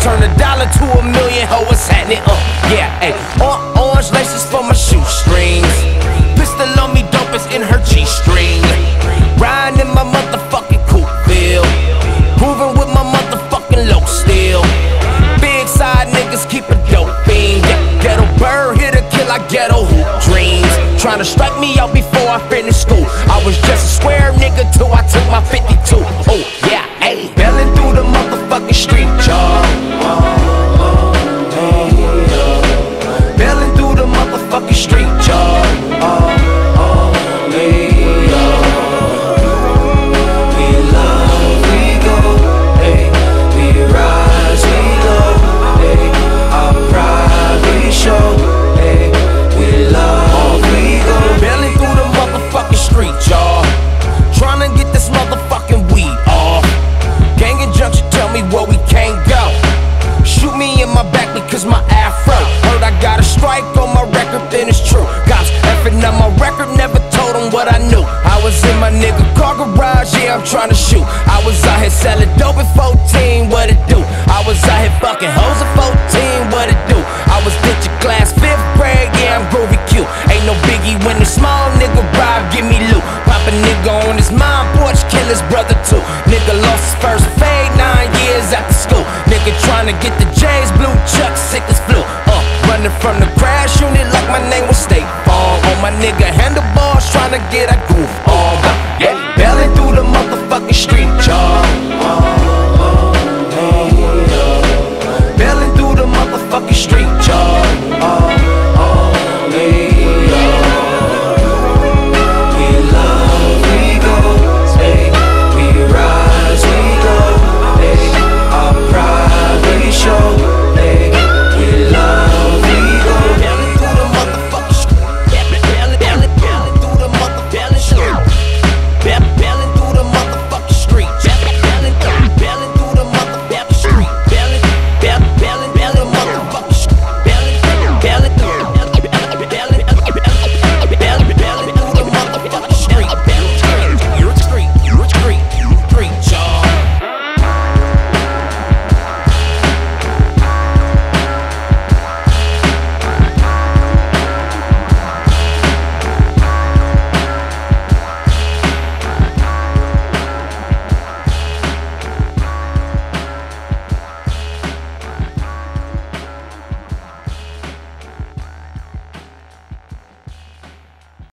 turn a dollar to a million, ho, what's happening? Uh, yeah, ayy. Or- orange laces for my shoestrings. Pistol on me, dope is in her G string. Riding in my motherfucking coupe bill. Moving with my motherfucking low steel. Big side niggas keep a dope. Yeah, ghetto bird, hit a kill, I ghetto hoop dreams. Trying to strike me out before I finish school. I was just a square nigga till I took my 52. Oh, yeah, ayy. Bailing through the motherfucking street, I got a strike on my record, then it's true. Cops effing on my record, never told them what I knew. I was in my nigga car garage, yeah, I'm trying to shoot. I was out here selling dope at 14, what it do? I was out here fucking hoes at 14, what it do? I was ditching class, fifth grade, yeah, I'm groovy cute. Ain't no biggie when the small nigga ride, give me loot. Pop a nigga on his mom porch, kill his brother too. Nigga lost his first fade nine years after school. Nigga trying to get the J's, blue chuck, sick as flu. Uh, running from the crash unit like my name was State Farm. On my nigga handlebars, trying to get a groove on. Yeah.